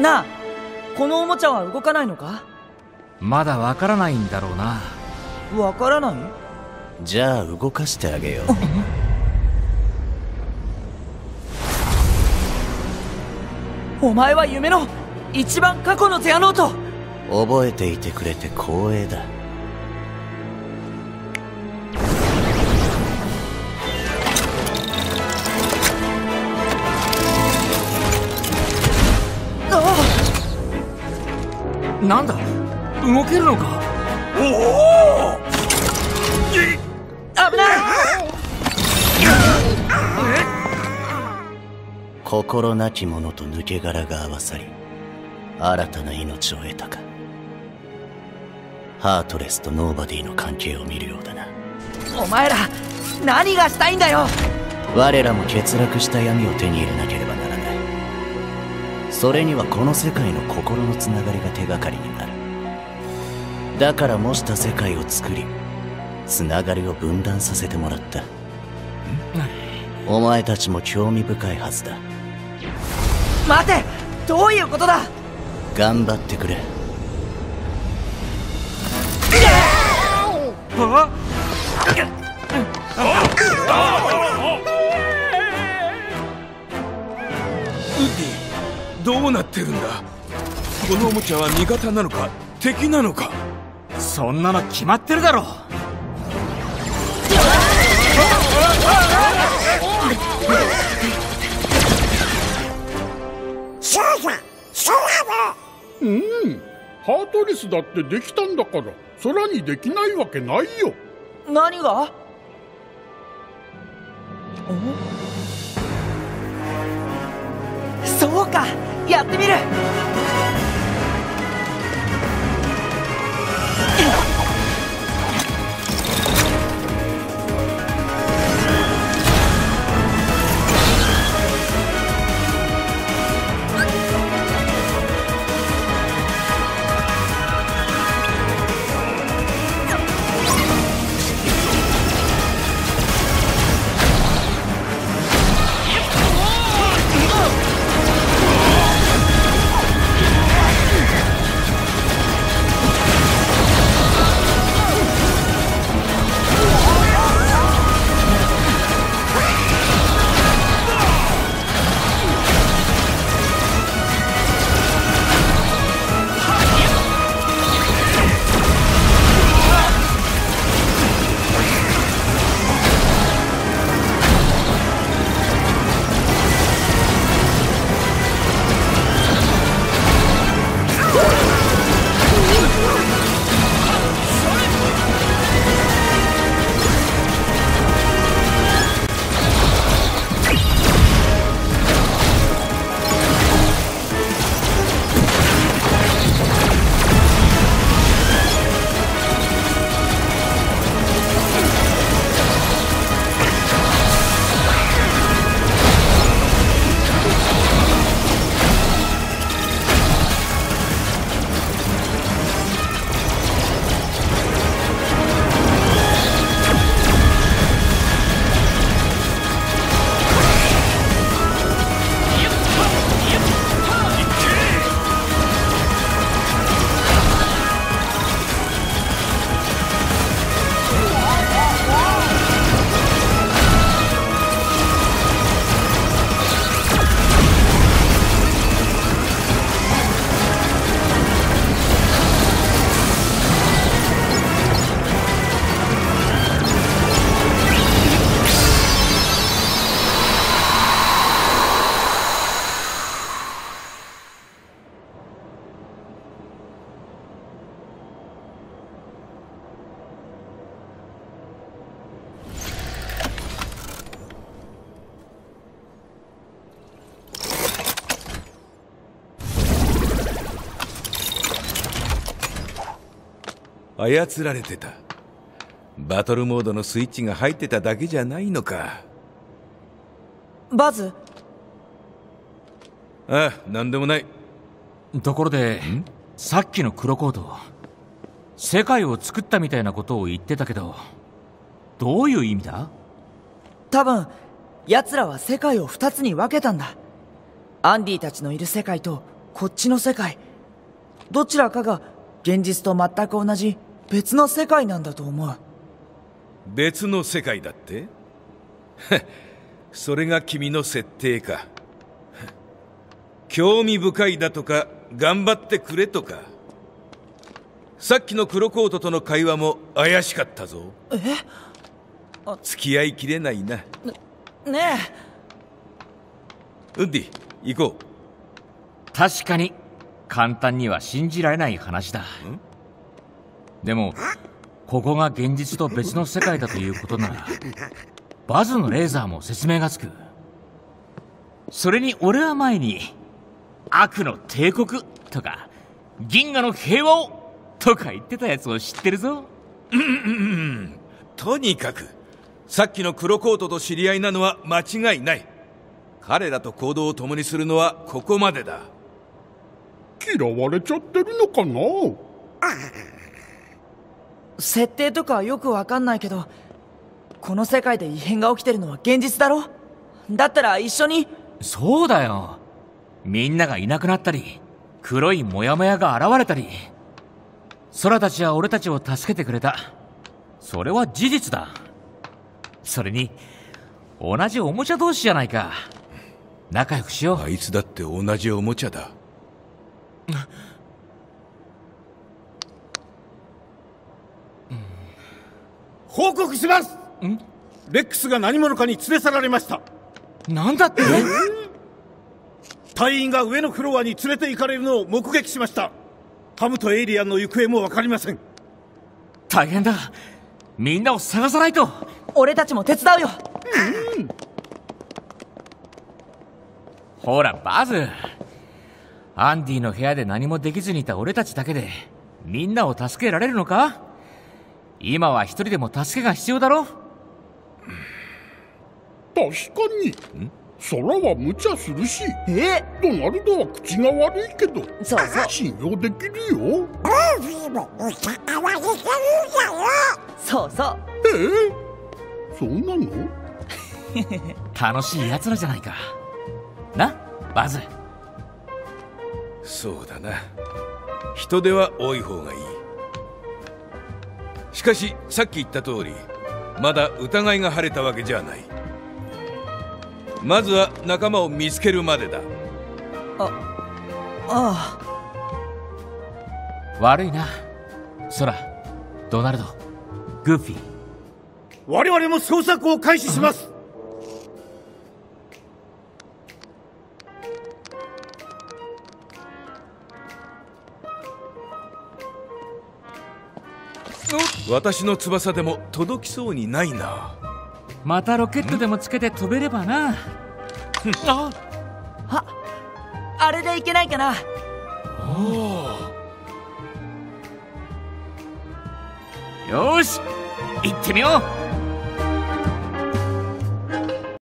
なあこのおもちゃは動かないのか？まだわからないんだろうな。わからない？じゃあ動かしてあげよう。お前は夢の一番過去のゼアノート覚えていてくれて光栄だ。なんだ？動けるのか？おお！危ない！心なき者と抜け殻が合わさり新たな命を得たかハートレスとノーバディの関係を見るようだな。お前ら何がしたいんだよ。我らも欠落した闇を手に入れなければならない。それにはこの世界の心のつながりが手がかりになる。だから模した世界を作りつながりを分断させてもらった。お前たちも興味深いはずだ。待てどういうことだ。頑張ってくれどうなってるんだ？このおもちゃは味方なのか敵なのか？そんなの決まってるだろう。ん。ハートレスだってできたんだから空にできないわけないよ。何が？そうかやってみる。操られてた。バトルモードのスイッチが入ってただけじゃないのか。バズ。ああ何でもない。ところでさっきの黒コート世界を作ったみたいなことを言ってたけどどういう意味だ？多分奴らは世界を二つに分けたんだ。アンディたちのいる世界とこっちの世界。どちらかが現実と全く同じ別の世界なんだと思う。別の世界だって？それが君の設定か。興味深いだとか頑張ってくれとか。さっきの黒コートとの会話も怪しかったぞ。え？付き合いきれないな。ねウッディ行こ確かに。簡単には信じられない話だでもここが現実と別の世界だということならバズのレーザーも説明がつく。それに俺は前に悪の帝国とか銀河の平和をとか言ってたやつを知ってるぞ。うとにかくさっきの黒コートと知り合いなのは間違いない。彼らと行動を共にするのはここまでだ。嫌われちゃってるのかな？設定とかはよくわかんないけどこの世界で異変が起きてるのは現実だろ？だったら一緒に。そうだよ。みんながいなくなったり黒いモヤモヤが現れたり空たちは俺たちを助けてくれた。それは事実だ。それに同じおもちゃ同士じゃないか。仲良くしよう。あいつだって同じおもちゃだ報告します。レックスが何者かに連れ去られました。なんだって隊員が上のフロアに連れて行かれるのを目撃しました。ハムとエイリアンの行方も分かりません。大変だ。みんなを探さないと。俺たちも手伝うよ。ほらバズ。アンディの部屋で何もできずにいた俺たちだけでみんなを助けられるのか？今は一人でも助けが必要だろ確かに。空は無茶するし。え？ドナルドは口が悪いけどそうそう。信用できるよ。そうそう。ええ？そうなの？楽しい奴らじゃないか。な？バズ。そうだな。人手は多い方がいいしかしさっき言った通りまだ疑いが晴れたわけじゃない。まずは仲間を見つけるまでだ。あ悪いな。空ドナルドグーフィー。我々も捜索を開始します私の翼でも届きそうにないな。またロケットでもつけて飛べればな。あああれでいけないかな。よし行ってみよう